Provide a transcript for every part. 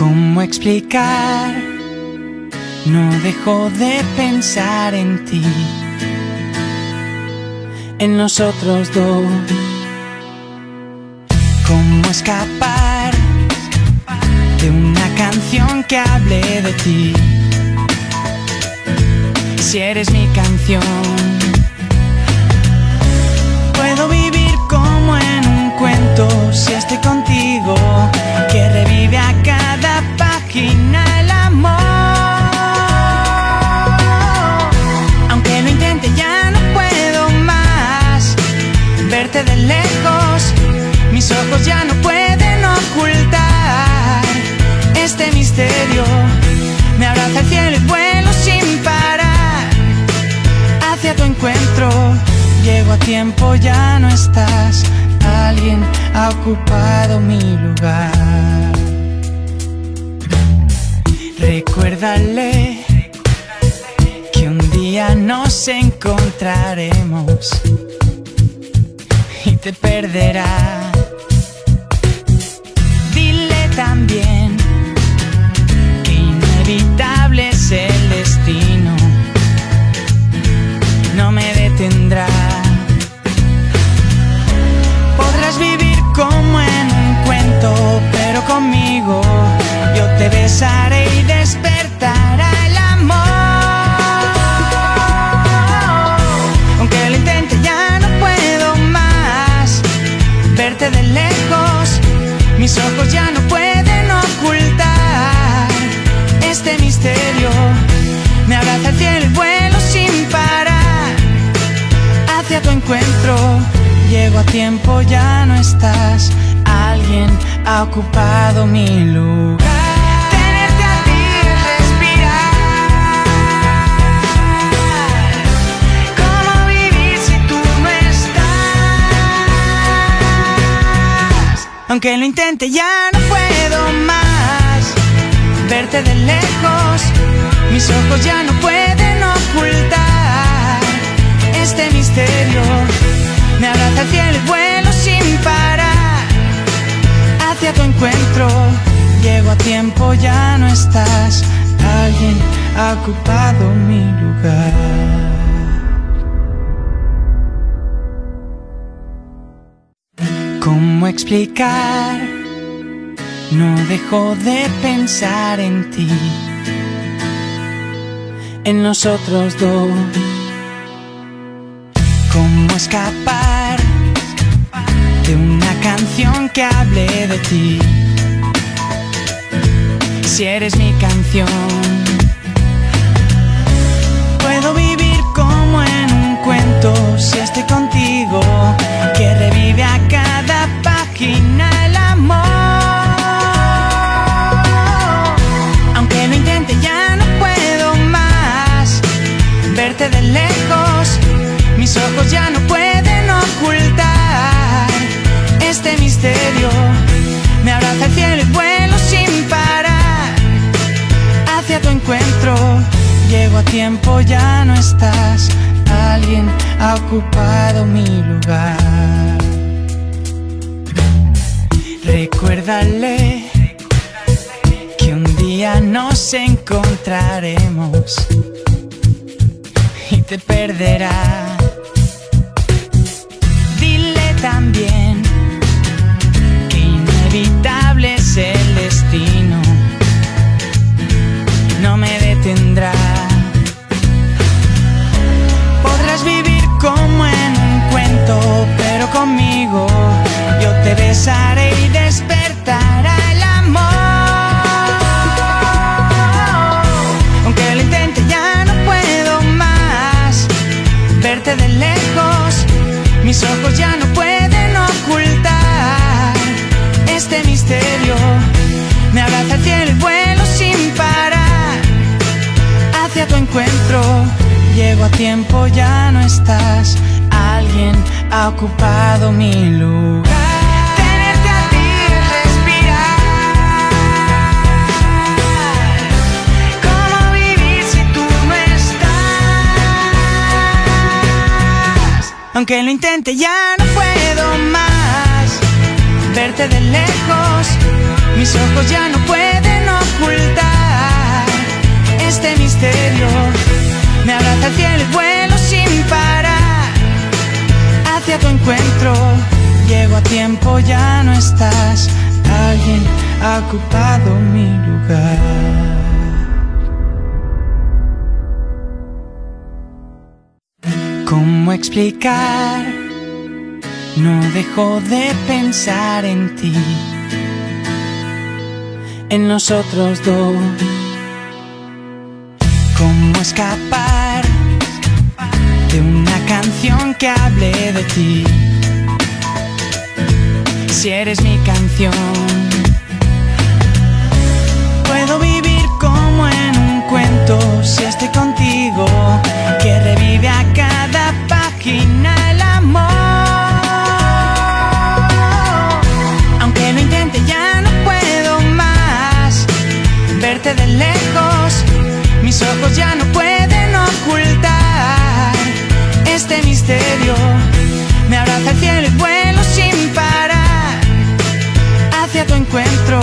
¿Cómo explicar? No dejo de pensar en ti, en nosotros dos. ¿Cómo escapar de una canción que hable de ti? Si eres mi canción, puedo vivir como en un cuento si estoy contigo, que revive a cada página el amor. Aunque lo intente, ya no puedo más verte de lejos. Mis ojos ya no pueden ocultar este misterio. Me abraza el cielo y vuelo sin parar hacia tu encuentro. Llego a tiempo, ya no estás. Alguien ha ocupado mi lugar. Recuérdale que un día nos encontraremos y te perderá. Dile también que inevitable es el destino, no me detendrá. Podrás vivir como en un cuento, pero conmigo te besaré y despertará el amor. Aunque lo intente ya no puedo más verte de lejos. Mis ojos ya no pueden ocultar este misterio. Me abraza el cielo y vuelo sin parar hacia tu encuentro. Llego a tiempo, ya no estás. Alguien ha ocupado mi lugar. Aunque lo intente, ya no puedo más verte de lejos. Mis ojos ya no pueden ocultar este misterio. Me abraza el cielo y vuelo sin parar hacia tu encuentro. Llego a tiempo, ya no estás. Alguien ha ocupado mi lugar. ¿Cómo explicar? No dejo de pensar en ti, en nosotros dos. ¿Cómo escapar de una canción que hable de ti? Si eres mi canción, puedo vivir como en un cuento si estoy contigo, que revive a cada página el amor. Aunque lo intente, ya no puedo más verte de lejos. Mis ojos ya no pueden ocultar este misterio. Me abraza el cielo y vuelo sin parar hacia tu encuentro. Llego a tiempo, ya no estás. Alguien ha ocupado mi lugar. Recuérdale que un día nos encontraremos y te perderá. Dile también que inevitable es el destino, ocupado mi lugar. Tenerte a ti es respirar. ¿Cómo vivir si tú no estás? Aunque lo intente, ya no puedo más verte de lejos. Mis ojos ya no pueden este misterio. Me abraza el cielo y Llego a tiempo, ya no estás. Alguien ha ocupado mi lugar. ¿Cómo explicar? No dejo de pensar en ti, en nosotros dos. ¿Cómo escapar de una canción que hable de ti? Si eres mi canción, puedo vivir como en un cuento si estoy contigo, que revive a cada página el amor. Aunque lo intente, ya no puedo más verte de lejos. Mis ojos ya no pueden ocultar misterio. Me abraza el cielo y vuelo sin parar hacia tu encuentro.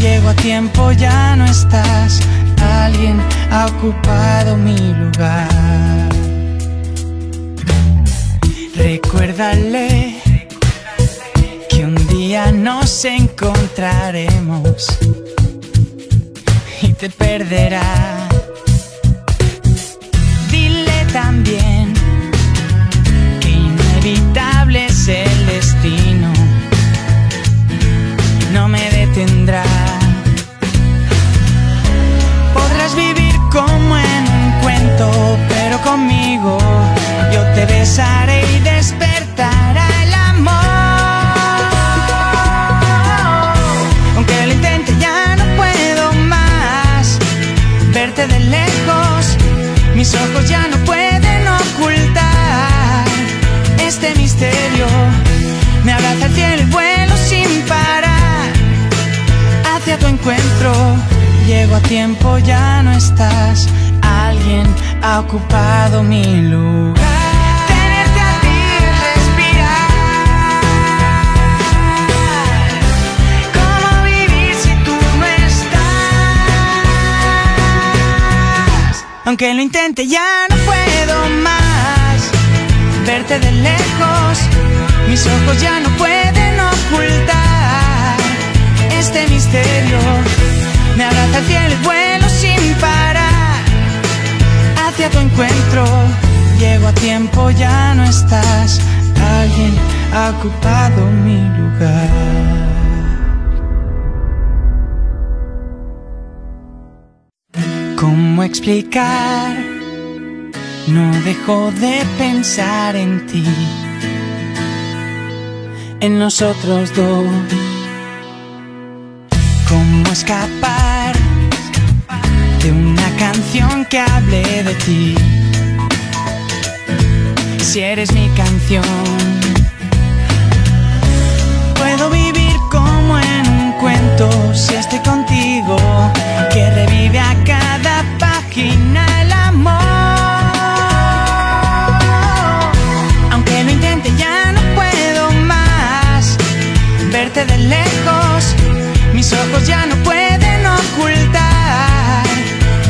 Llego a tiempo, ya no estás. Alguien ha ocupado mi lugar. Recuérdale que un día nos encontraremos y te perderá. Inevitable es el destino, no me detendrá. Podrás vivir como en un cuento, pero conmigo yo te besaré y despertará encuentro. Llego a tiempo, ya no estás. Alguien ha ocupado mi lugar. Tenerte a ti es respirar. ¿Cómo vivir si tú no estás? Aunque lo intente, ya no puedo más verte de lejos. Mis ojos ya no pueden Me abraza el cielo y vuelo sin parar hacia tu encuentro. Llego a tiempo, ya no estás. Alguien ha ocupado mi lugar. ¿Cómo explicar? No dejo de pensar en ti, en nosotros dos. ¿Cómo escapar de una canción que hable de ti? Si eres mi canción, puedo vivir como en un cuento si estoy contigo, que revive a cada página Ya no pueden ocultar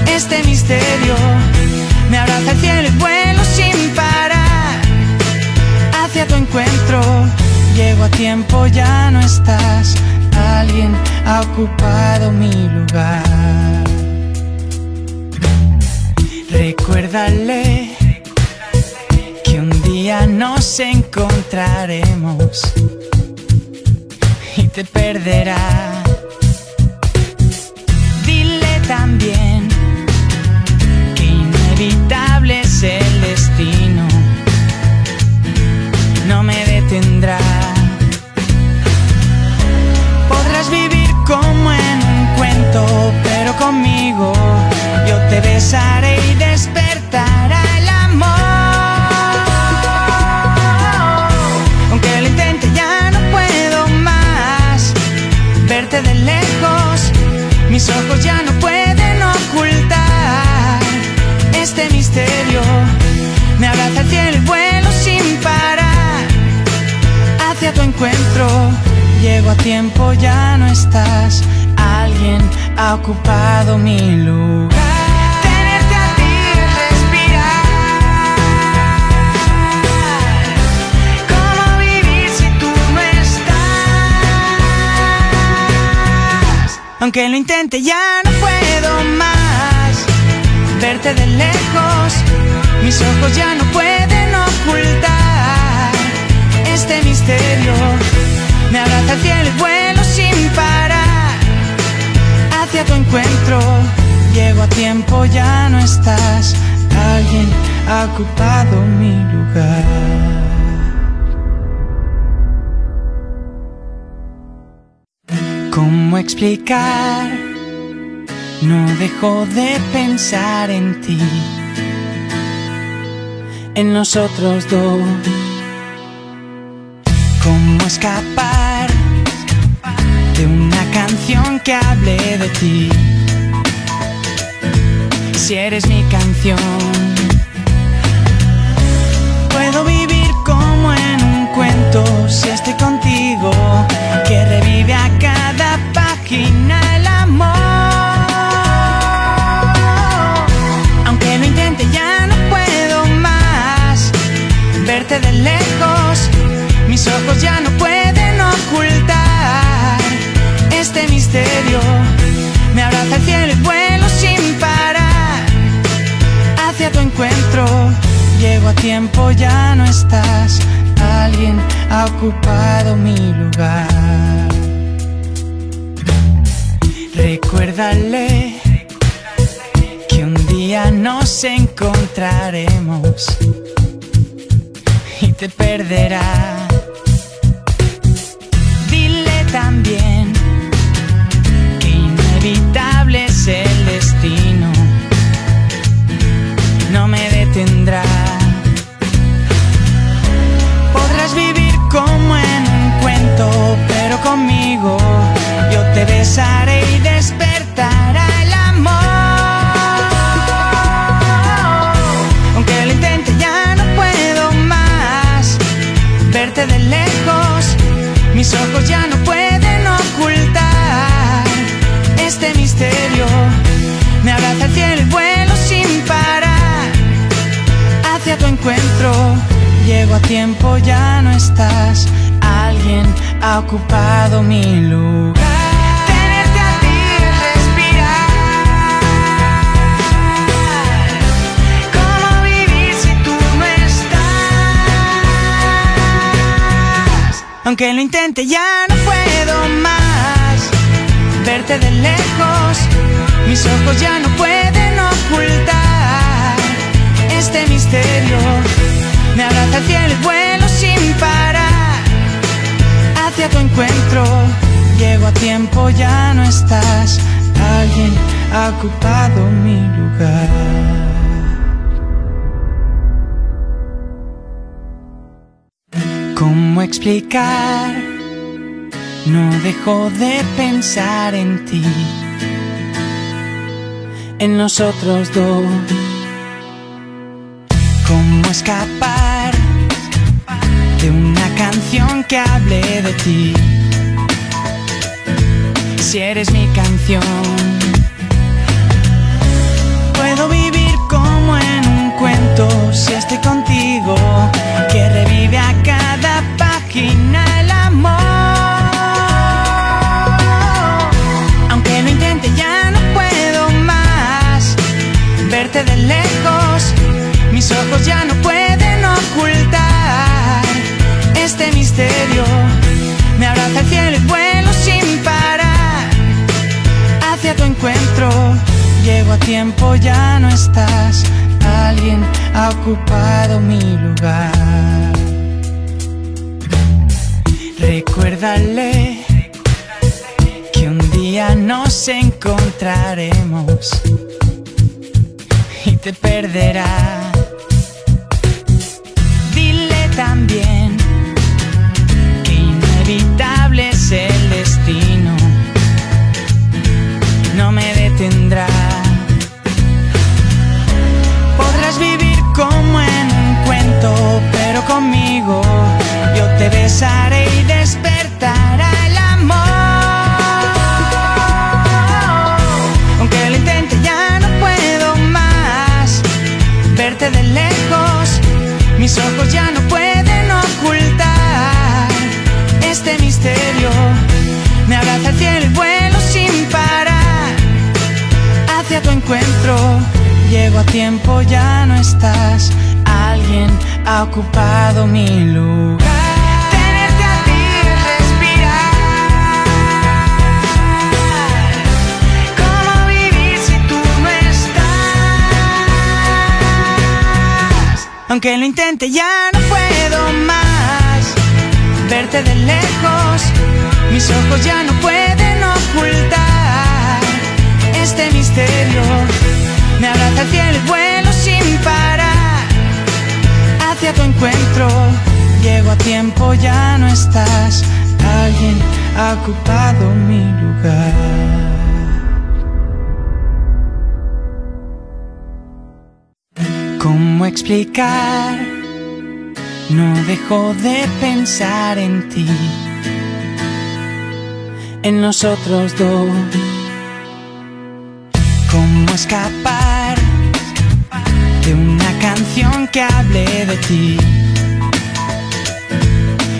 este misterio. Me abraza el cielo y vuelo sin parar hacia tu encuentro. Llego a tiempo, ya no estás. Alguien ha ocupado mi lugar. Recuérdale que un día nos encontraremos y te perderá. Detendrá. Podrás vivir como en un cuento, pero conmigo yo te besaré y despertará Llego a tiempo, ya no estás. Alguien ha ocupado mi lugar. Tienes que hacer respirar. ¿Cómo vivir si tú no estás? Aunque lo intente ya no puedo más verte de lejos, mis ojos ya no pueden. Me abraza el cielo y vuelo sin parar hacia tu encuentro. Llego a tiempo, ya no estás. Alguien ha ocupado mi lugar. ¿Cómo explicar? No dejo de pensar en ti, en nosotros dos. ¿Cómo escapar de una canción que hable de ti? Si eres mi canción, puedo vivir como en un cuento si estoy contigo, que revive a cada página el amor. Aunque lo intente ya no puedo más verte de lejos, mis ojos ya no pueden ocultar este misterio. Me abraza el cielo y vuelo sin parar hacia tu encuentro. Llego a tiempo, ya no estás. Alguien ha ocupado mi lugar. Recuérdale que un día nos encontraremos y te perderá. También. Inevitable es el mi lugar. Tenerte a ti es respirar. ¿Cómo vivir si tú no estás? Aunque lo intente, ya no puedo más verte de lejos. Mis ojos ya no pueden ocultar este misterio. Me abraza el cielo y vuelo tu encuentro. Llego a tiempo, ya no estás. Alguien ha ocupado mi lugar. ¿Cómo explicar? No dejo de pensar en ti, en nosotros dos. ¿Cómo escapar de una canción que hable de ti? Si eres mi canción, puedo vivir como en un cuento si estoy contigo, que revive a cada página el amor. Aunque lo intente, ya no puedo más verte de lejos. Mis ojos ya no pueden ocultar misterio. Me abraza el cielo y vuelo sin parar hacia tu encuentro. Llego a tiempo, ya no estás. Alguien ha ocupado mi lugar. Recuérdale que un día nos encontraremos y te perderá. Dile también inevitable es el destino, no me detendrá. Podrás vivir como en un cuento, pero conmigo yo te besaré y despertará el amor. Aunque lo intente ya no puedo más verte de lejos, mis ojos ya Llego a tiempo, ya no estás. Alguien ha ocupado mi lugar. Tenerte a ti es respirar. ¿Cómo vivir si tú no estás? Aunque lo intente, ya no puedo más. Verte de lejos, mis ojos ya no pueden Me abraza el cielo y vuelo sin parar hacia tu encuentro. Llego a tiempo, ya no estás. Alguien ha ocupado mi lugar. ¿Cómo explicar? No dejo de pensar en ti, en nosotros dos. ¿Cómo escapar de una canción que hable de ti?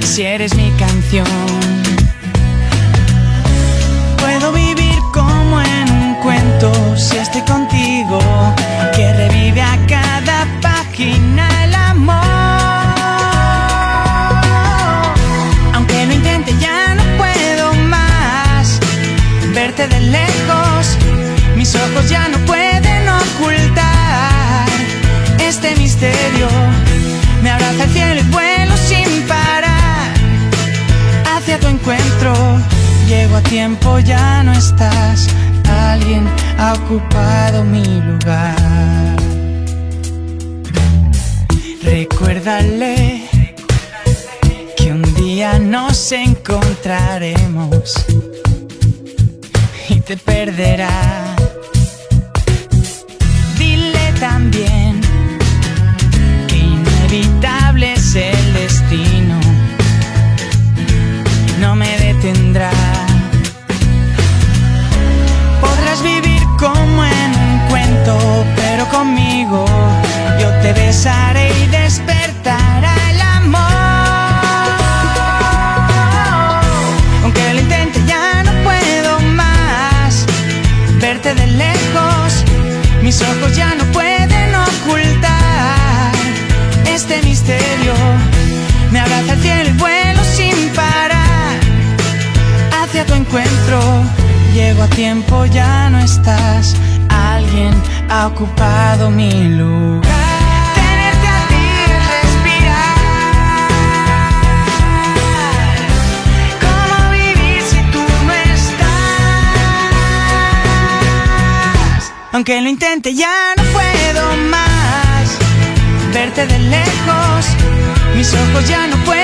Si eres mi canción, puedo vivir como en un cuento si estoy contigo, que revive a cada página el amor. Aunque lo intente, ya no puedo más verte de lejos. Ya no pueden ocultar este misterio. Me abraza el cielo y vuelo sin parar hacia tu encuentro. Llego a tiempo, ya no estás. Alguien ha ocupado mi lugar. Recuérdale que un día nos encontraremos y te perderá. Dile también que inevitable es el destino, no me detendrá. Podrás vivir como en un cuento, pero conmigo yo te besaré y despertará el amor. Aunque lo intente, ya no puedo más verte de lejos. Mis ojos encuentro. Llego a tiempo, ya no estás. Alguien ha ocupado mi lugar. Tenerte a ti es respirar. ¿Cómo vivir si tú no estás? Aunque lo intente, ya no puedo más verte de lejos. Mis ojos ya no pueden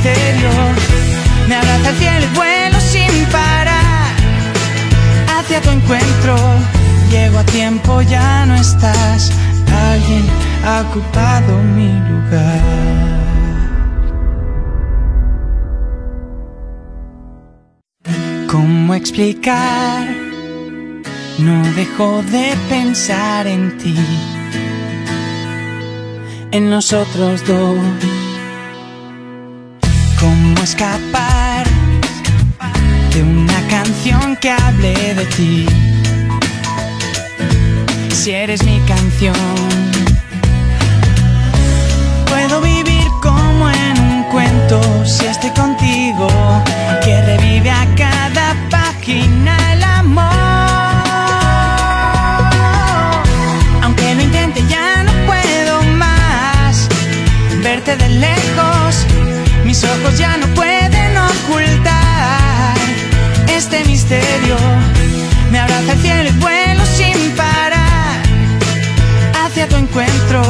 misterio. Me abraza el cielo y vuelo sin parar hacia tu encuentro. Llego a tiempo, ya no estás. Alguien ha ocupado mi lugar. ¿Cómo explicar? No dejo de pensar en ti, en nosotros dos. ¿Cómo escapar de una canción que hable de ti? Si eres mi canción, puedo vivir como en un cuento si estoy contigo, que revive a cada página el amor. Aunque lo intente, ya no puedo más verte de lejos. Mis ojos ya no pueden ocultar este misterio. Me abraza el cielo y vuelo sin parar hacia tu encuentro.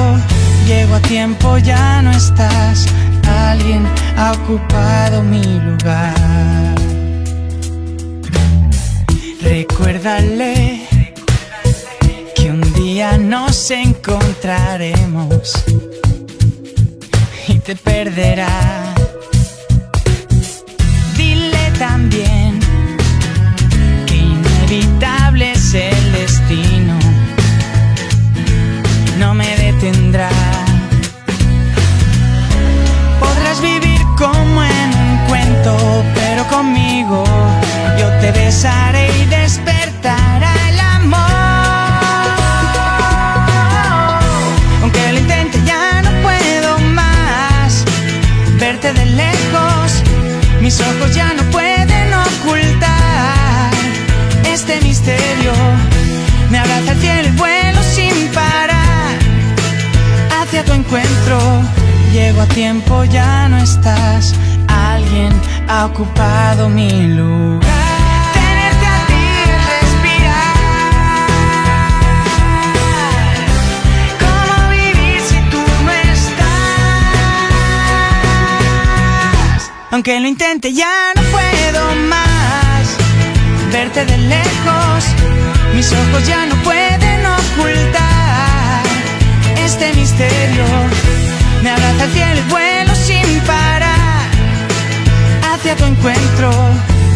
Llego a tiempo, ya no estás. Alguien ha ocupado mi lugar. Recuérdale que un día nos encontraremos y te perderá. También que inevitable es el destino, mi lugar. Aunque lo intente, ya no puedo más. Verte de lejos, mis ojos ya no pueden ocultar este misterio. Me abraza el cielo y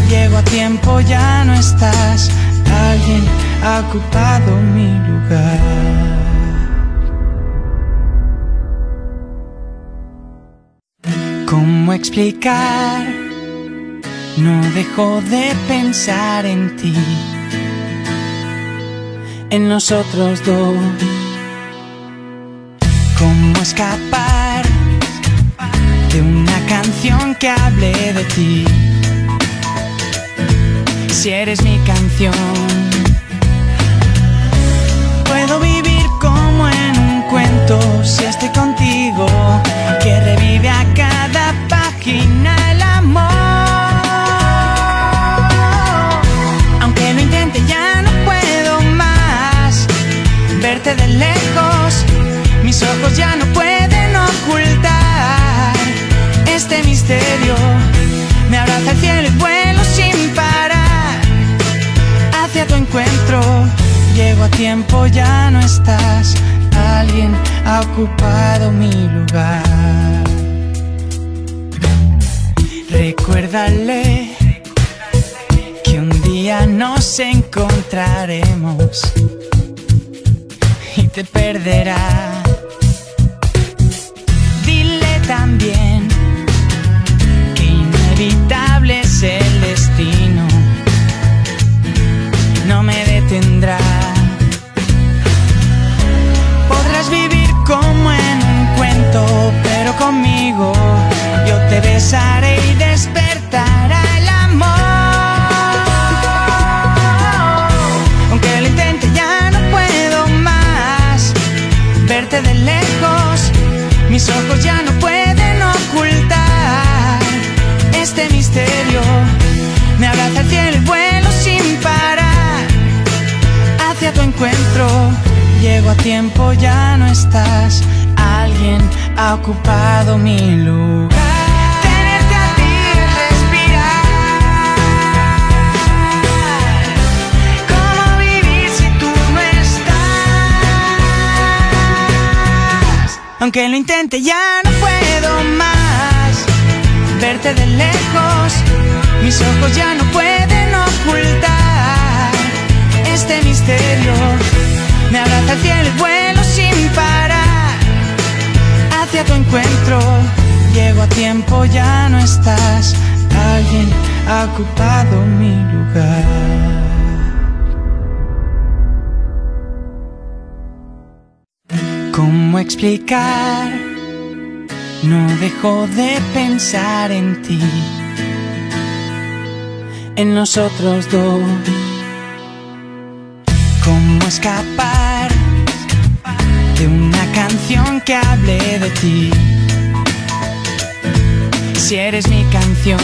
Llego a tiempo, ya no estás. Alguien ha ocupado mi lugar. ¿Cómo explicar? No dejo de pensar en ti, en nosotros dos. ¿Cómo escapar de una canción que hable de ti? Si eres mi canción, puedo vivir como en un cuento si estoy contigo, que revive a cada página el amor. Aunque lo intente, ya no puedo más verte de lejos. Mis ojos ya no pueden ocultar este misterio. Me abraza el cielo y vuelo sin parar hacia tu encuentro. Llego a tiempo, ya no estás. Alguien ha ocupado mi lugar. Recuérdale que un día nos encontraremos y te perderá. Inevitable es el destino, no me detendrá. Podrás vivir como en un cuento, pero conmigo yo te besaré y despertará el amor. Aunque lo intente, ya no puedo más verte de lejos. Mis ojos ya no pueden Llego a tiempo, ya no estás. Alguien ha ocupado mi lugar. Tenerte a ti es respirar. ¿Cómo vivir si tú no estás? Aunque lo intente, ya no puedo más verte de lejos. Mis ojos ya no pueden ocultar este misterio. Me abraza el cielo y vuelo sin parar hacia tu encuentro. Llego a tiempo, ya no estás. Alguien ha ocupado mi lugar. ¿Cómo explicar? No dejo de pensar en ti, en nosotros dos. ¿Cómo escapar canción que hable de ti? Si eres mi canción,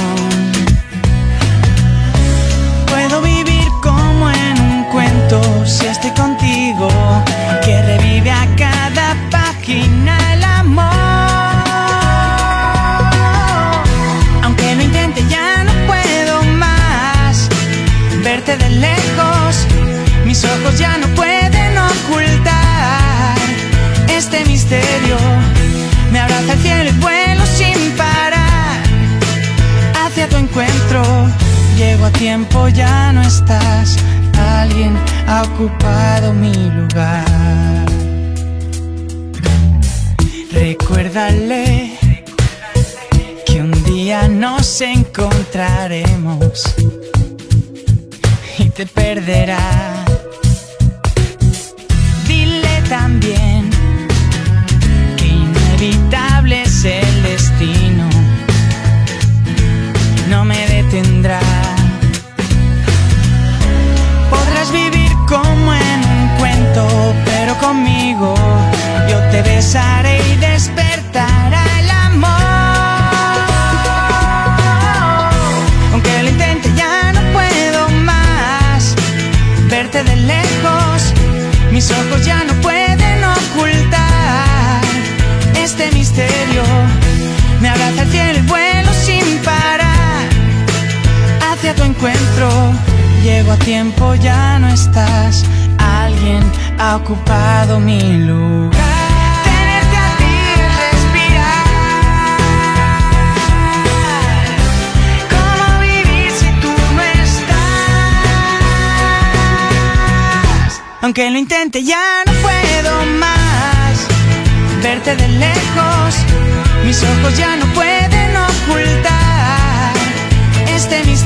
puedo vivir como en un cuento si estoy contigo, que revive a cada página el amor. Aunque lo intente, ya no puedo más verte de lejos. Mis ojos ya no pueden misterio. Me abraza el cielo y vuelo sin parar hacia tu encuentro. Llego a tiempo, ya no estás. Alguien ha ocupado mi lugar. Recuérdale que un día nos encontraremos y te perderá. Dile también inevitable es el destino, no detendrá. Podrás vivir como en un cuento, pero conmigo yo te besaré y despertará el amor. Aunque lo intente ya no puedo más verte de lejos, mis ojos encuentro. Llego a tiempo, ya no estás. Alguien ha ocupado mi lugar. Tenerte a ti es respirar. ¿Cómo vivir si tú no estás? Aunque lo intente, ya no puedo más verte de lejos. Mis ojos ya no pueden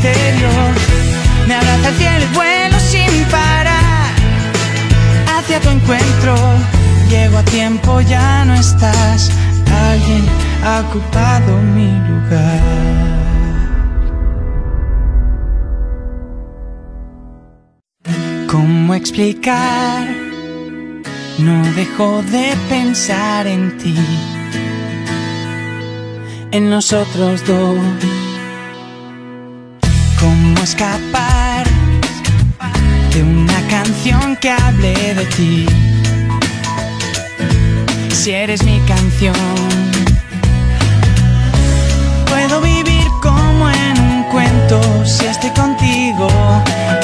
misterio. Me abraza el cielo y vuelo sin parar hacia tu encuentro. Llego a tiempo, ya no estás. Alguien ha ocupado mi lugar. ¿Cómo explicar? No dejo de pensar en ti, en nosotros dos. ¿Cómo escapar de una canción que hable de ti? Si eres mi canción, puedo vivir como en un cuento si estoy contigo,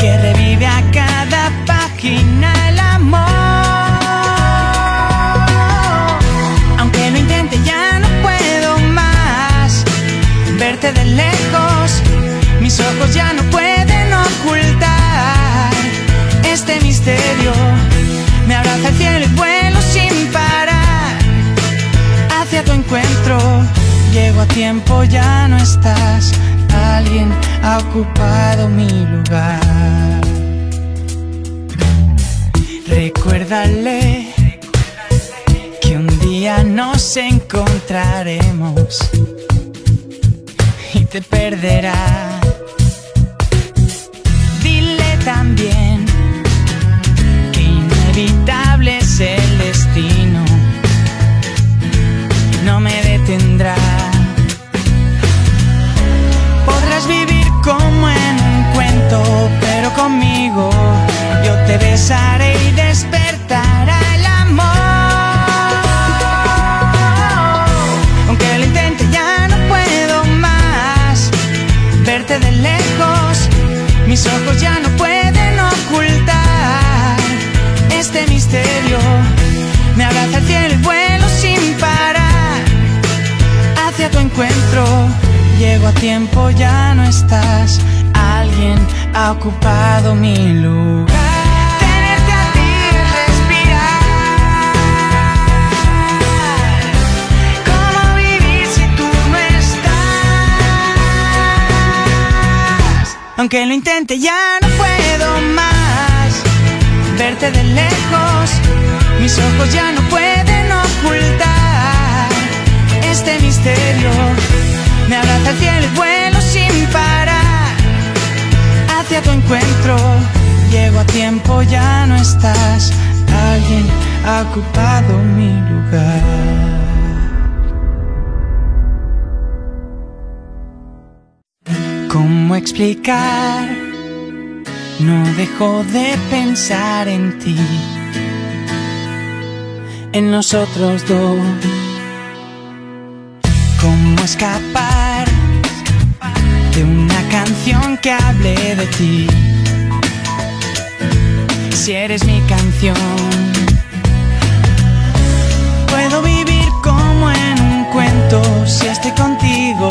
que revive a cada página el amor. Aunque lo intente, ya no puedo más verte de lejos. Ya no pueden ocultar este misterio. Me abraza el cielo y vuelo sin parar hacia tu encuentro. Llego a tiempo, ya no estás. Alguien ha ocupado mi lugar. Recuérdale que un día nos encontraremos y te perderá. Dile también que inevitable es el destino, mi lugar. Tenerte a ti es respirar. ¿Cómo vivir si tú no estás? Aunque lo intente, ya no puedo más verte de lejos. Mis ojos ya no pueden ocultar este misterio. Me abraza el cielo y tu encuentro. Llego a tiempo, ya no estás. Alguien ha ocupado mi lugar. ¿Cómo explicar? No dejo de pensar en ti, en nosotros dos. ¿Cómo escapar canción que hable de ti? Si eres mi canción, puedo vivir como en un cuento si estoy contigo,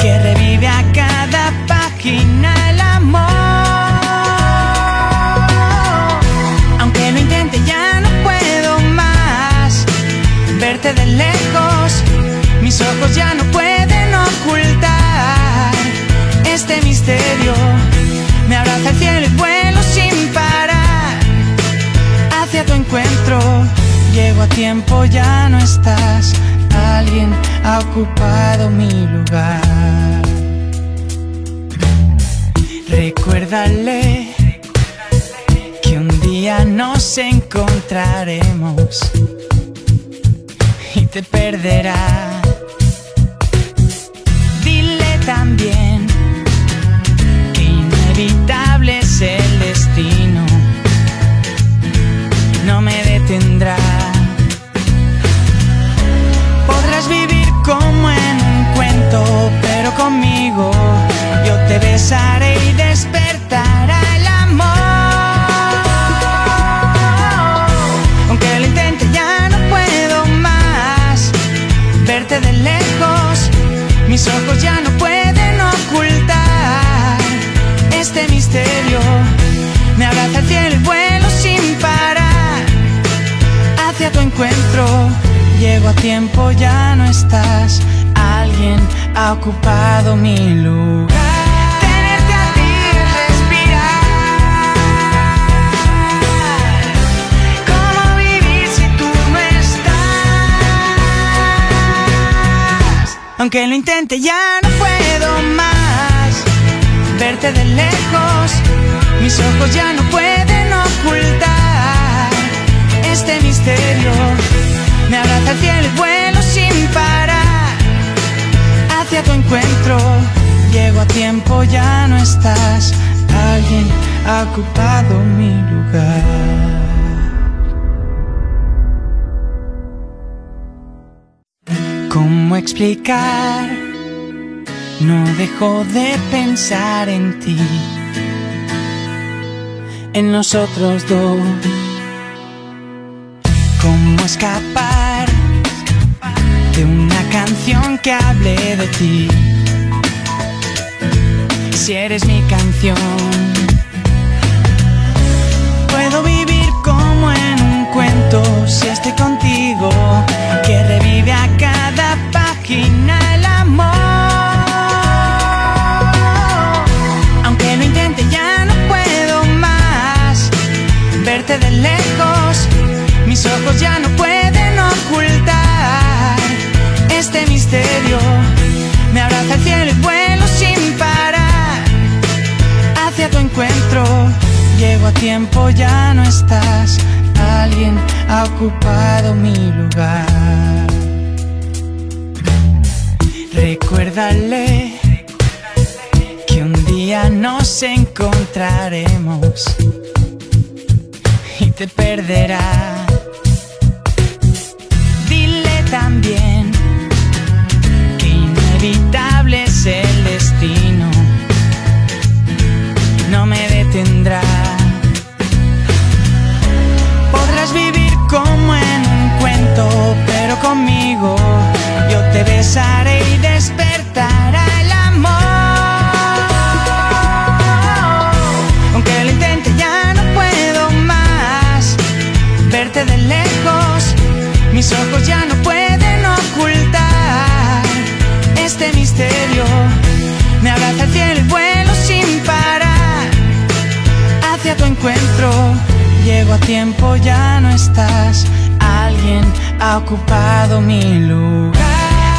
que revive a cada página el amor. Aunque lo intente, ya no puedo más verte de lejos. Mis ojos ya no pueden ocultar este misterio. Me abraza el cielo y vuelo sin parar hacia tu encuentro. Llego a tiempo, ya no estás. Alguien ha ocupado mi lugar. Recuérdale que un día nos encontraremos y te perderá. Dile también es el destino, no me detendrá. Podrás vivir como en un cuento, pero conmigo yo te besaré y despertará encuentro. Llego a tiempo, ya no estás. Alguien ha ocupado mi lugar. Tenerte a ti es respirar. ¿Cómo vivir si tú no estás? Aunque lo intente, ya no puedo más verte de lejos. Mis ojos ya no pueden este misterio. Me abraza el cielo y vuelo sin parar hacia tu encuentro. Llego a tiempo, ya no estás. Alguien ha ocupado mi lugar. ¿Cómo explicar? No dejo de pensar en ti, en nosotros dos. ¿Cómo escapar de una canción que hable de ti? Si eres mi canción, puedo vivir como en un cuento si estoy contigo, que revive a cada página el amor. Aunque lo intente, ya no puedo más verte de lejos. Mis ojos ya no pueden ocultar este misterio. Me abraza el cielo y vuelo sin parar hacia tu encuentro. Llego a tiempo, ya no estás. Alguien ha ocupado mi lugar. Recuérdale que un día nos encontraremos y te perderá. Inevitable es el destino, no me detendrá. Podrás vivir como en un cuento, pero conmigo yo te besaré y despertará Llego a tiempo, ya no estás. Alguien ha ocupado mi lugar.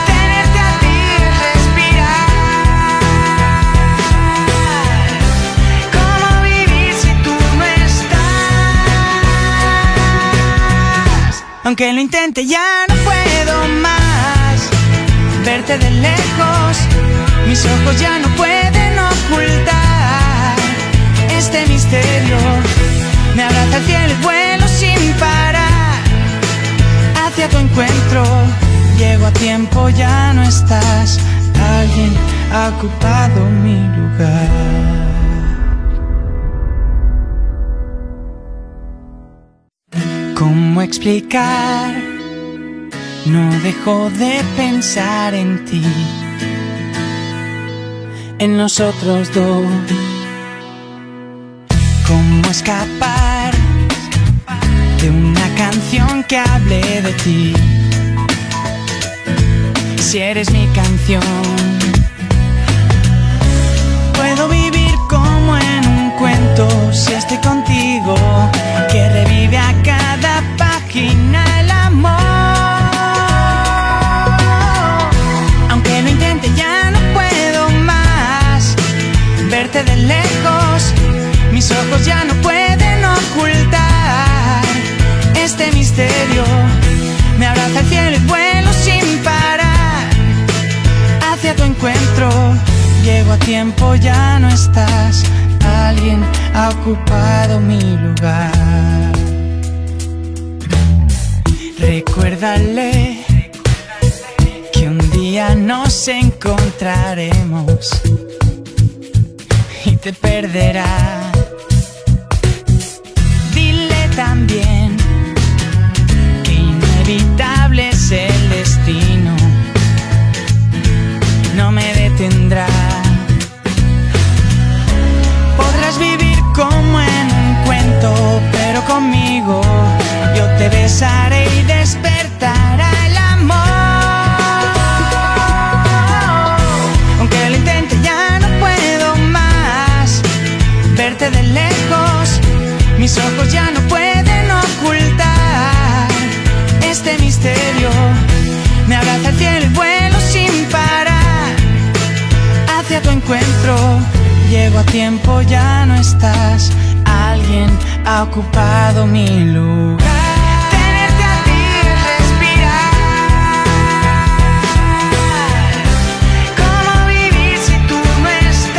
Tenerte a ti es respirar. ¿Cómo vivir si tú no estás? Aunque lo intente, ya no puedo más verte de lejos. Mis ojos ya no pueden ocultar este misterio. Me abraza el cielo y vuelo sin parar hacia tu encuentro. Llego a tiempo, ya no estás. Alguien ha ocupado mi lugar. ¿Cómo explicar? No dejo de pensar en ti, en nosotros dos. ¿Cómo escapar de una canción que hable de ti? Si eres mi canción, puedo vivir como en un cuento si estoy contigo, que revive a cada página el amor. Aunque lo intente, ya no puedo más verte de lejos. Mis ojos ya no este misterio. Me abraza el cielo y vuelo sin parar hacia tu encuentro. Llego a tiempo, ya no estás. Alguien ha ocupado mi lugar. Recuérdale que un día nos encontraremos y te perderá. Inevitable es el destino, ocupado mi lugar. Tenerte a ti es respirar. ¿Cómo vivir si tú no estás?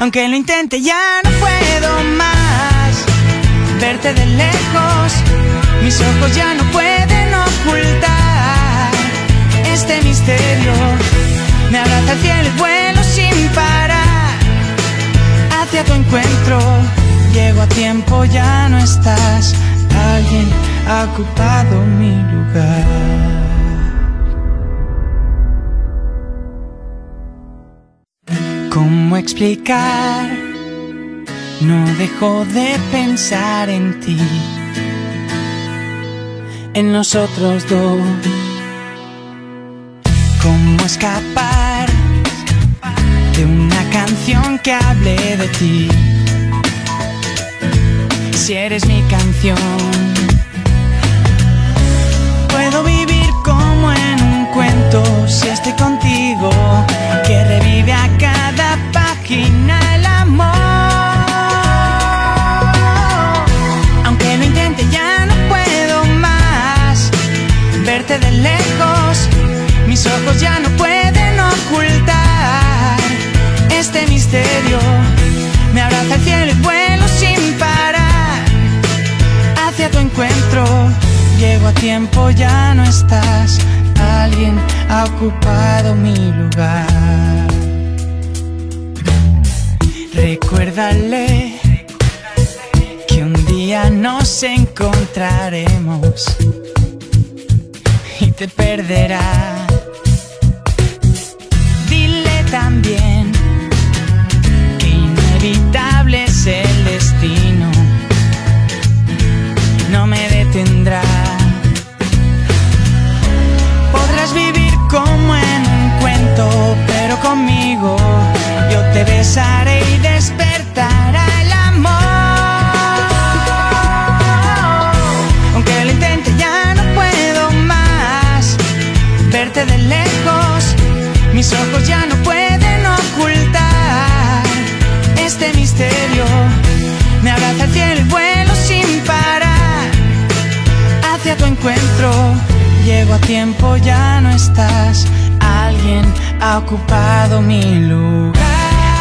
Aunque lo intente, ya no puedo más verte de lejos. Mis ojos ya no pueden ocultar este misterio. Me abraza el cielo y vuelo hacia tu encuentro. Llego a tiempo, ya no estás. Alguien ha ocupado mi lugar. ¿Cómo explicar? No dejo de pensar en ti, en nosotros dos. ¿Cómo escapar de una canción que hable de ti? Si eres mi canción, puedo vivir como en un cuento si estoy contigo, que revive a cada página el amor. Aunque lo intente, ya no puedo más verte de lejos. Mis ojos ya no pueden ocultar Me abraza el cielo y vuelo sin parar hacia tu encuentro. Llego a tiempo, ya no estás. Alguien ha ocupado mi lugar. Recuérdale que un día nos encontraremos y te perderá. Inevitable es el destino, no me detendrá. Podrás vivir como en un cuento, pero conmigo yo te besaré y despertará el amor. Aunque lo intente, ya no puedo más verte de lejos. Mis ojos ya no pueden misterio. Me abraza el cielo y vuelo sin parar hacia tu encuentro. Llego a tiempo, ya no estás. Alguien ha ocupado mi lugar.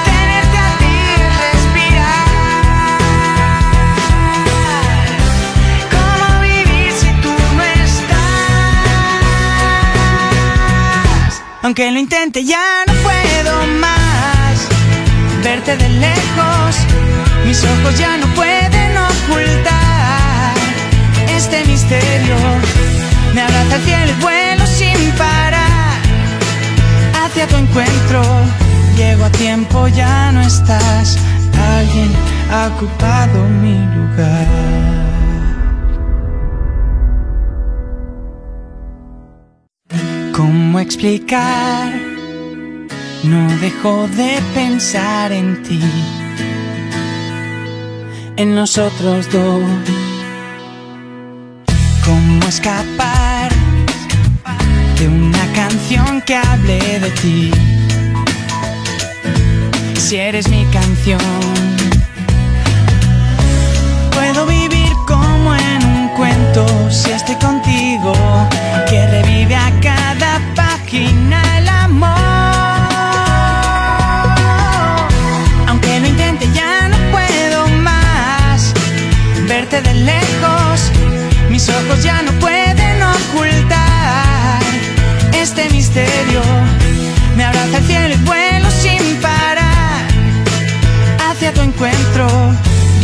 Tenerte a ti es respirar. ¿Cómo vivir si tú no estás? Aunque lo intente, ya no puedo más verte de lejos. Mis ojos ya no pueden ocultar este misterio. Me abraza el cielo y vuelo sin parar hacia tu encuentro. Llego a tiempo, ya no estás. Alguien ha ocupado mi lugar. ¿Cómo explicar? No dejo de pensar en ti, en nosotros dos. ¿Cómo escapar de una canción que hable de ti? si eres mi canción. Puedo vivir como en un cuento si estoy contigo, que revive a cada página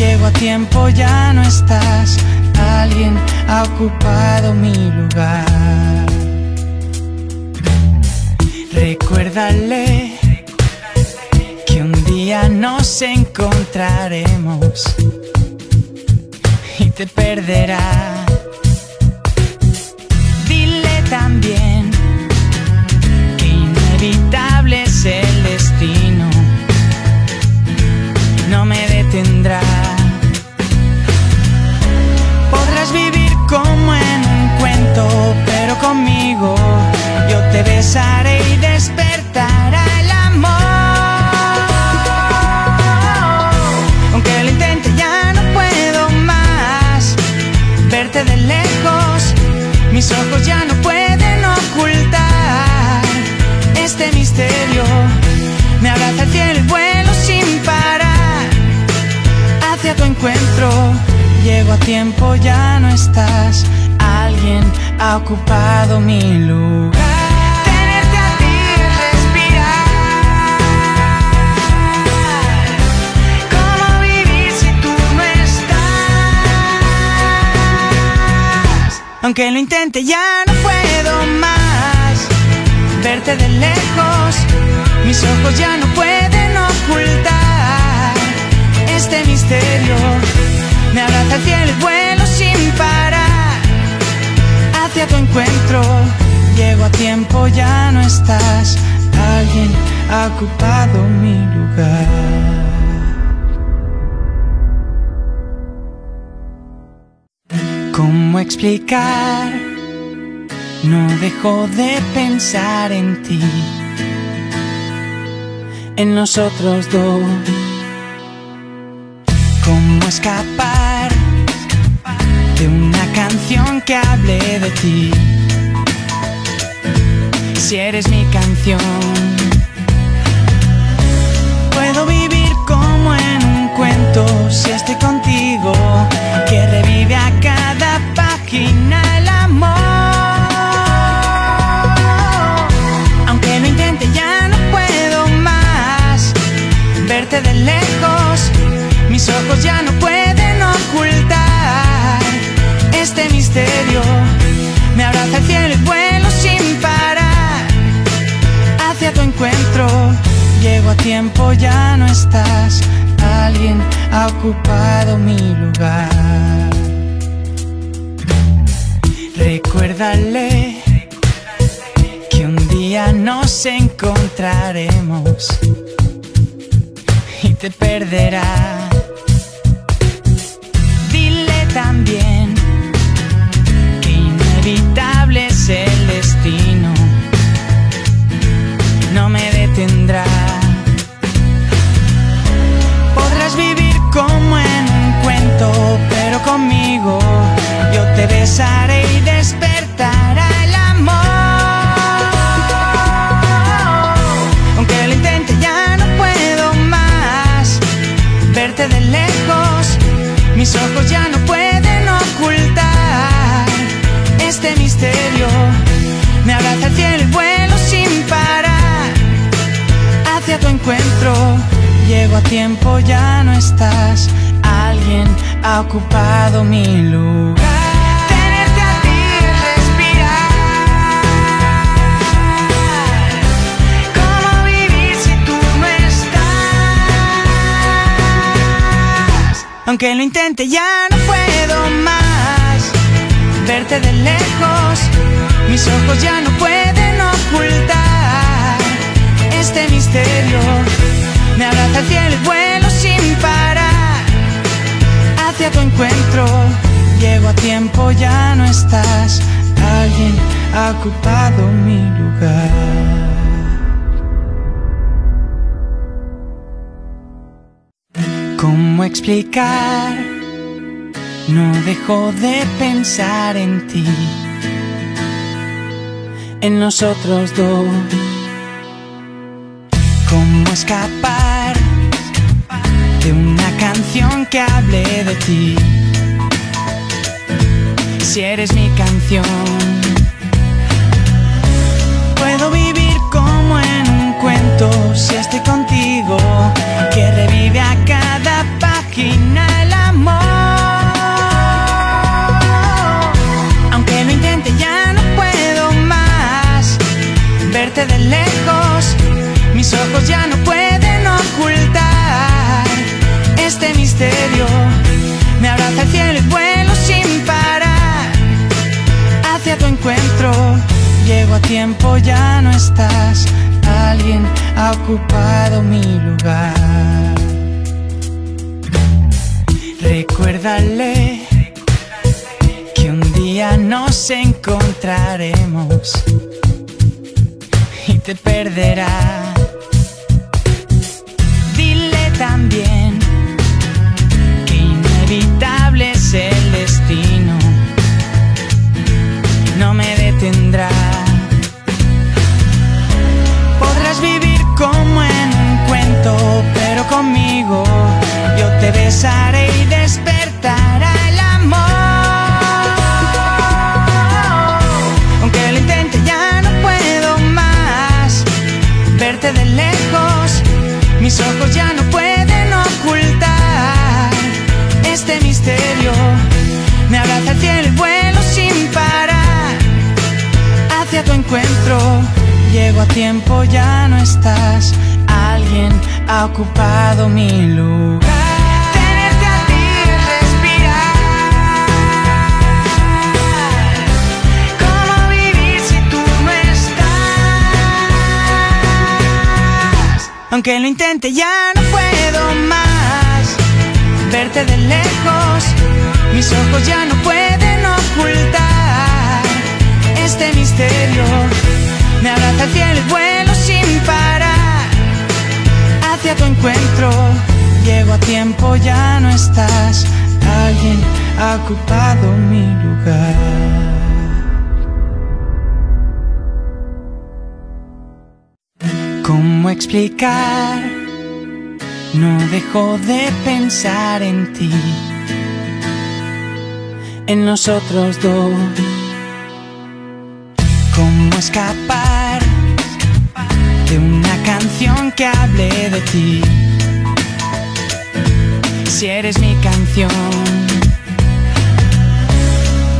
Llego a tiempo, ya no estás. Alguien ha ocupado mi lugar. Recuérdale que un día nos encontraremos y te perderá. Dile también que inevitable es el destino, no me detendrá. Como en un cuento, pero conmigo yo te besaré y despertará el amor. Aunque lo intente ya no puedo más verte de lejos, mis ojos ya no pueden ocultar este misterio. Me abraza el cielo y vuelo sin parar hacia tu encuentro. Llego a tiempo, ya no estás. Alguien ha ocupado mi lugar. Tenerte a ti es respirar. ¿Cómo vivir si tú no estás? Aunque lo intente, ya no puedo más verte de lejos. Mis ojos ya no pueden ocultar este misterio. Me abraza el cielo y vuelo sin parar hacia tu encuentro. Llego a tiempo, ya no estás. Alguien ha ocupado mi lugar. ¿Cómo explicar? No dejo de pensar en ti, en nosotros dos. ¿Cómo escapar de una canción que hable de ti? Si eres mi canción, puedo vivir como en un cuento si estoy contigo, que revive a cada página Me abraza el cielo y vuelo sin parar hacia tu encuentro. Llego a tiempo, ya no estás. Alguien ha ocupado mi lugar. Recuérdale que un día nos encontraremos y te perderá. Dile también inevitable es el destino, ocupado mi lugar. Tenerte a ti es respirar. Aunque lo intente, ya no puedo más verte de lejos. Mis ojos ya no pueden ocultar este misterio. Me abraza el cielo y vuelo sin parar hacia tu encuentro. Llego a tiempo, ya no estás. Alguien ha ocupado mi lugar. ¿Cómo explicar? No dejo de pensar en ti, en nosotros dos. ¿Cómo escapar canción que hable de ti? Si eres mi canción, puedo vivir como en un cuento si estoy contigo, que revive a cada página el amor. Aunque lo intente ya no puedo más verte de lejos, mis ojos ya no pueden ocultar misterio. Me abraza el cielo y vuelo sin parar hacia tu encuentro. Llego a tiempo, ya no estás. Alguien ha ocupado mi lugar. Recuérdale que un día nos encontraremos y te perderá. Dile también inevitable es el destino, no me detendrá. Podrás vivir como en un cuento, pero conmigo yo te besaré y despertará el amor. Aunque lo intente ya no puedo más verte de lejos, mis ojos ya no pueden misterio. Me abraza el cielo y vuelo sin parar hacia tu encuentro. Llego a tiempo, ya no estás. Alguien ha ocupado mi lugar. Tenerte a ti es respirar. ¿Cómo vivir si tú no estás? Aunque lo intente, ya no puedo de lejos. Mis ojos ya no pueden ocultar este misterio. Me abraza el cielo y vuelo sin parar hacia tu encuentro. Llego a tiempo, ya no estás. Alguien ha ocupado mi lugar. ¿Cómo explicar? No dejo de pensar en ti, en nosotros dos. ¿Cómo escapar de una canción que hable de ti? Si eres mi canción,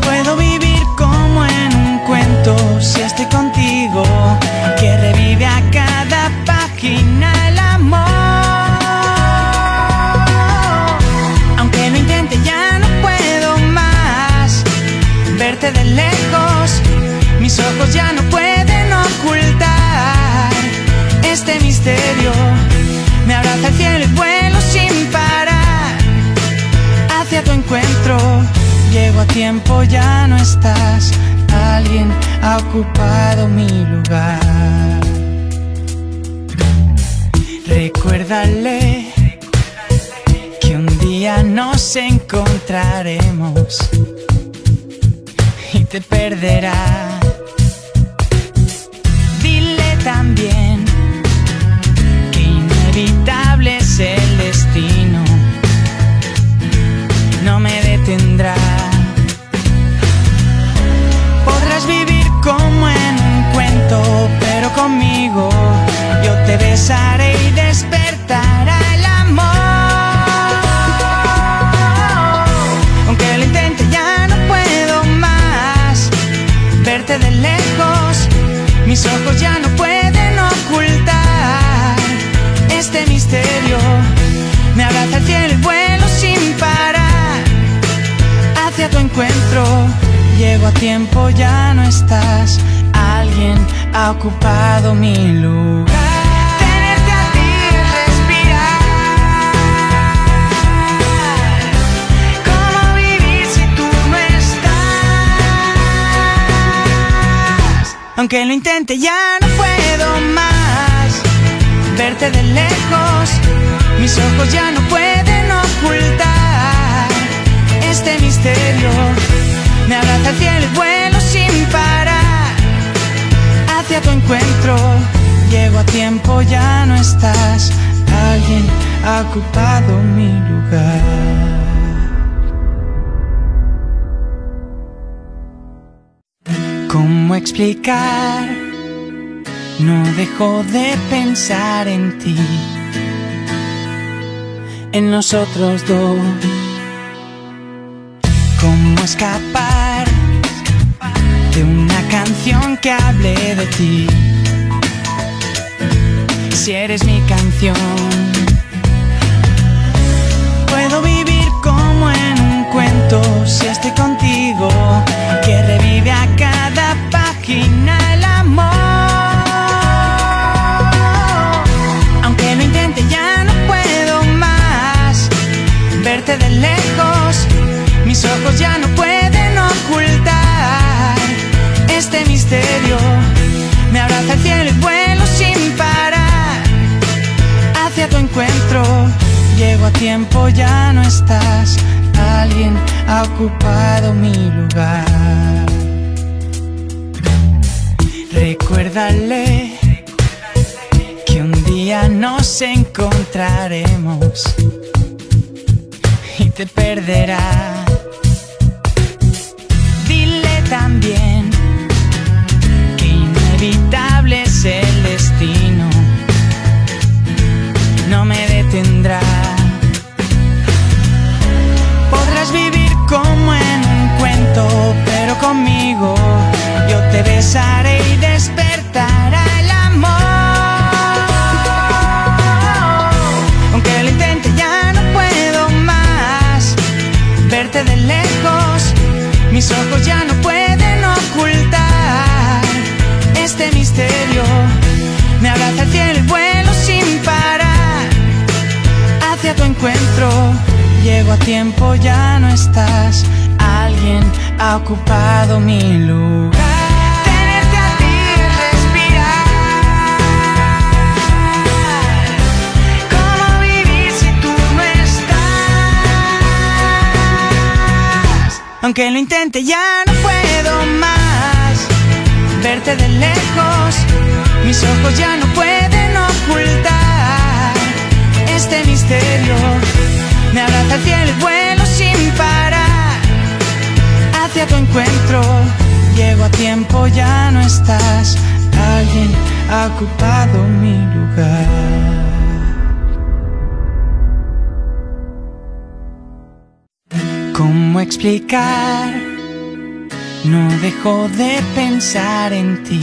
puedo vivir como en un cuento si estoy contigo, que revive a cada página ojos ya no pueden ocultar este misterio. Me abraza el cielo y vuelo sin parar hacia tu encuentro. Llego a tiempo, ya no estás. Alguien ha ocupado mi lugar. Recuérdale que un día nos encontraremos y te perderá. Dile también que inevitable es el destino, no me detendrá. Podrás vivir como en un cuento, pero conmigo yo te besaré llego a tiempo ya no estás. Alguien ha ocupado mi lugar. Tenerte a ti respirar, cómo vivir si tú no estás. Aunque lo intente ya no puedo más verte de lejos. Mis ojos ya no pueden ocultar este misterio hacia el vuelo sin parar, hacia tu encuentro. Llego a tiempo, ya no estás. Alguien ha ocupado mi lugar. ¿Cómo explicar? No dejo de pensar en ti, en nosotros dos. ¿Cómo escapar? De una canción que hable de ti? Si eres mi canción, puedo vivir como en un cuento si estoy contigo, que revive a cada página el amor. Aunque lo intente, ya no puedo más verte de lejos. Llego tiempo, ya no estás. Alguien ha ocupado mi lugar. Recuérdale que un día nos encontraremos y te perderá. Dile también que inevitable es el destino, ocupado mi lugar. Tenerte a ti es respirar. ¿Cómo vivir si tú no estás? Aunque lo intente, ya no puedo más verte de lejos. Mis ojos ya no pueden ocultar este misterio. Me abraza el cielo y vuelo tu encuentro. Llego a tiempo, ya no estás. Alguien ha ocupado mi lugar. ¿Cómo explicar? No dejo de pensar en ti,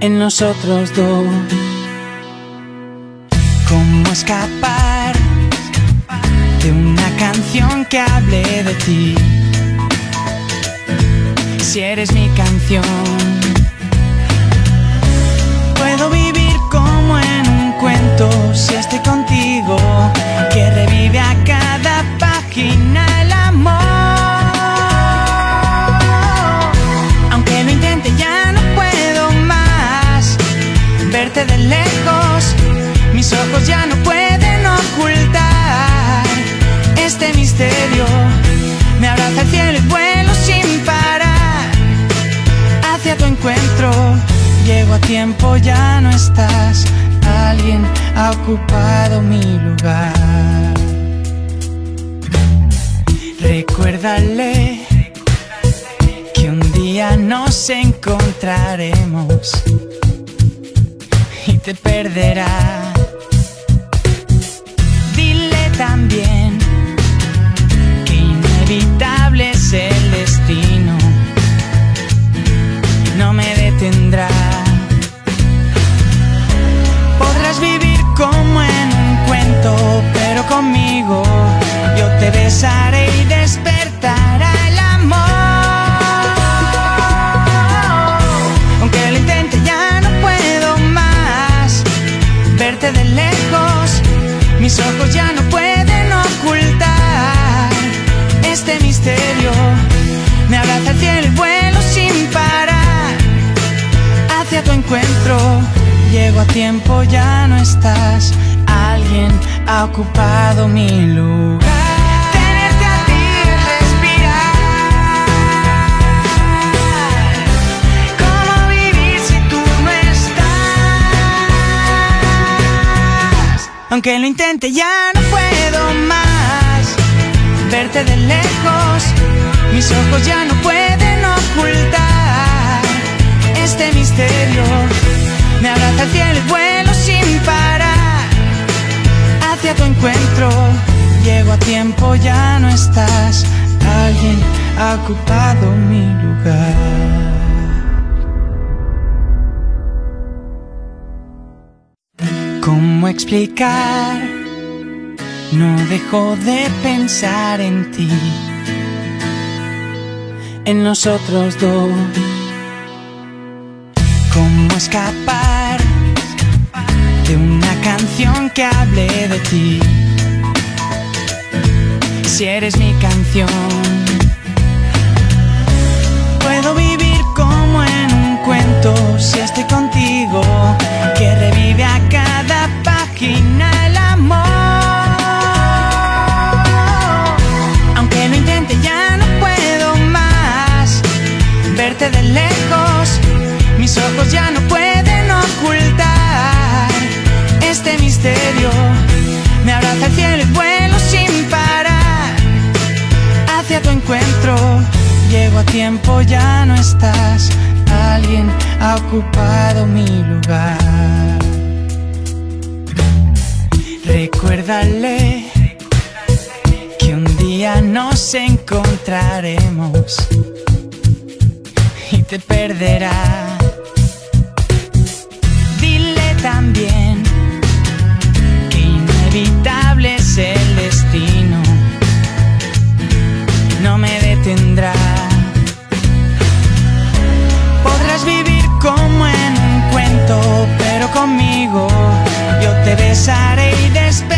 en nosotros dos. ¿Cómo escapar de una canción que hable de ti? Si eres mi canción, puedo vivir como en un cuento si estoy contigo, que revive a cada página el amor. Aunque lo intente, ya no puedo más verte de lejos. Mis ojos ya no pueden Llego a tiempo, ya no estás. Alguien ha ocupado mi lugar. Recuérdale que un día nos encontraremos y te perderá. Dile también que inevitable es el destino, no me detendrá. Pero conmigo yo te besaré y despertará el amor. Aunque lo intente, ya no puedo más verte de lejos. Mis ojos ya no pueden ocultar este misterio. Me abraza el cielo y vuelo sin parar hacia tu encuentro. Llego a tiempo, ya no estás. Alguien ha ocupado mi lugar. Aunque lo intente ya no puedo más verte de lejos, mis ojos ya no pueden. Tu encuentro. Llego a tiempo, ya no estás. Alguien ha ocupado mi lugar. ¿Cómo explicar? No dejo de pensar en ti, en nosotros dos. ¿Cómo escapar de una canción que hable de ti? Si eres mi canción, puedo vivir como en un cuento si estoy contigo, que revive a cada página el amor. Aunque lo intente ya no puedo más verte de lejos, mis ojos ya no pueden ocultar misterio. Me abraza el cielo y vuelo sin parar hacia tu encuentro. Llego a tiempo, ya no estás. Alguien ha ocupado mi lugar. Recuérdale que un día nos encontraremos y te perderá. Dile también detendrá. Podrás vivir como en un cuento, pero conmigo yo te besaré y despertará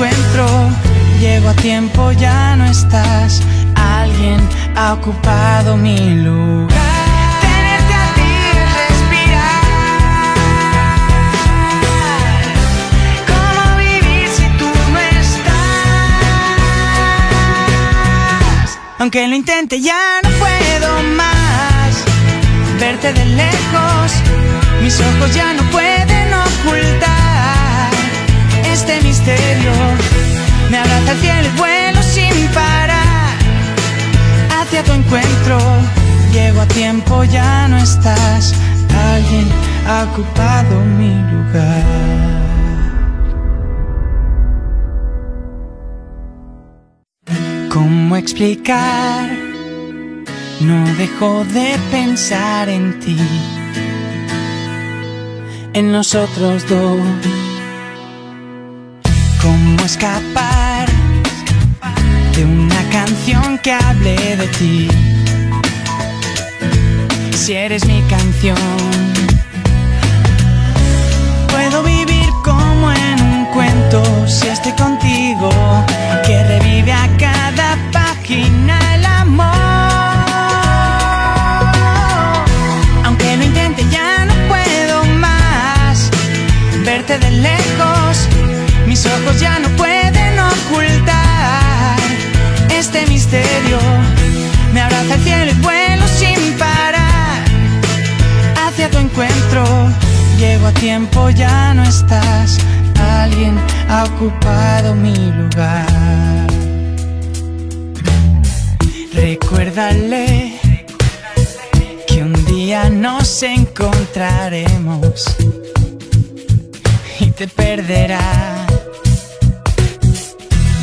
encuentro. Llego a tiempo, ya no estás. Alguien ha ocupado mi lugar. Tenerte a ti es respirar. ¿Cómo vivir si tú no estás? Aunque lo intente, ya no puedo más verte de lejos. Mis ojos ya no misterio. Me abraza el cielo y vuelo sin parar hacia tu encuentro. Llego a tiempo, ya no estás. Alguien ha ocupado mi lugar. ¿Cómo explicar? No dejo de pensar en ti, en nosotros dos. ¿Cómo escapar de una canción que hable de ti? Si eres mi canción, puedo vivir como en un cuento si estoy contigo, que revive a cada página el amor. Aunque lo intente, ya no puedo más verte de lejos. Mis ojos ya no misterio. Me abraza el cielo y vuelo sin parar hacia tu encuentro. Llego a tiempo, ya no estás. Alguien ha ocupado mi lugar. Recuérdale que un día nos encontraremos y te perderá.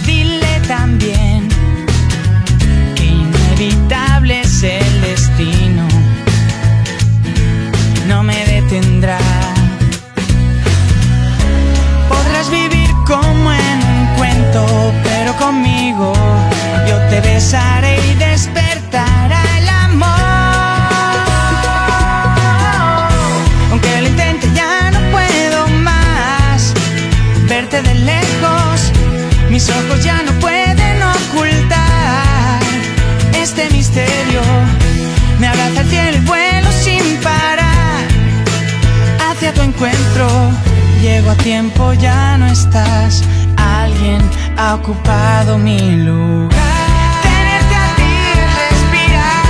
Dile también inevitable es el destino, no me detendrá. Podrás vivir como en un cuento, pero conmigo yo te besaré Llego a tiempo, ya no estás. Alguien ha ocupado mi lugar. Tenerte a ti es respirar.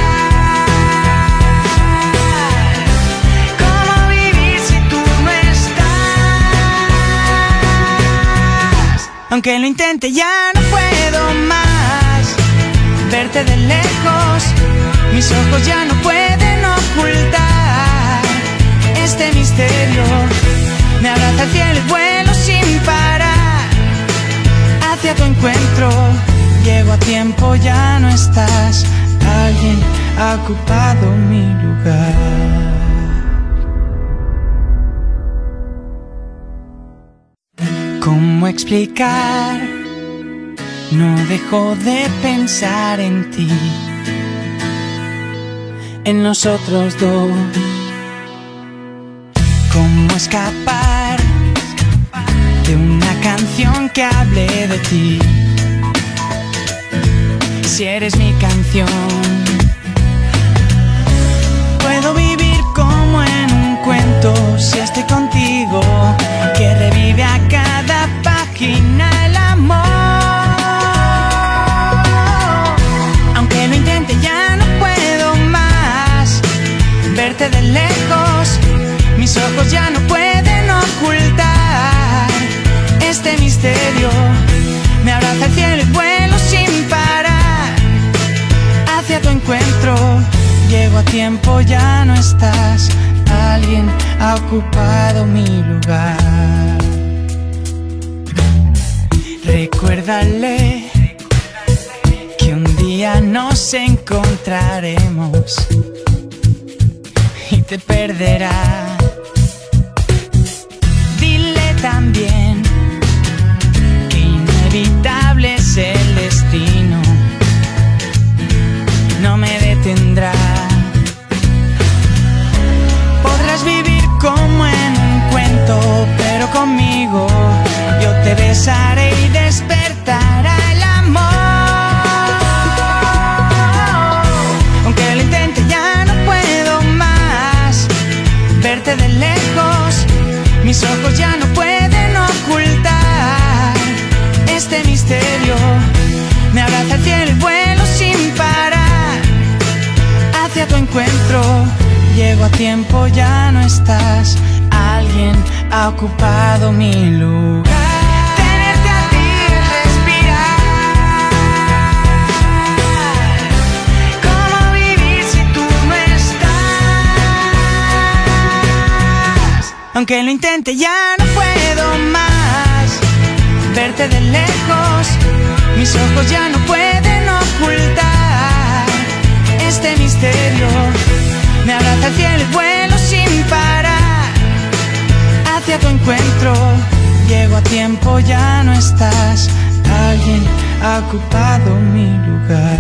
Aunque lo intente, ya no puedo más. Verte de lejos, mis ojos ya no pueden ocultar este misterio. Me abraza el cielo y vuelo sin parar hacia tu encuentro. Llego a tiempo, ya no estás. Alguien ha ocupado mi lugar. ¿Cómo explicar? No dejo de pensar en ti, en nosotros dos. ¿Cómo escapar de una canción que hable de ti? Si eres mi canción, puedo vivir como en un cuento si estoy contigo, que revive a cada página el amor. Aunque lo intente, ya no puedo más verte de lejos. Mis ojos ya no pueden ocultar este misterio. Me abraza el cielo y vuelo sin parar hacia tu encuentro. Llego a tiempo, ya no estás. Alguien ha ocupado mi lugar. Recuérdale que un día nos encontraremos y te perderá. Dile también inevitable es el destino, no me detendrá. Podrás vivir como en un cuento, pero conmigo yo te besaré y despertará el Llego a tiempo, ya no estás. Alguien ha ocupado mi lugar. Tenerte a ti es respirar. ¿Cómo vivir si tú no estás? Aunque lo intente, ya no puedo más verte de lejos. Mis ojos ya no pueden ocultar este misterio. Me abraza el cielo y vuelo sin parar hacia tu encuentro. Llego a tiempo, ya no estás. Alguien ha ocupado mi lugar.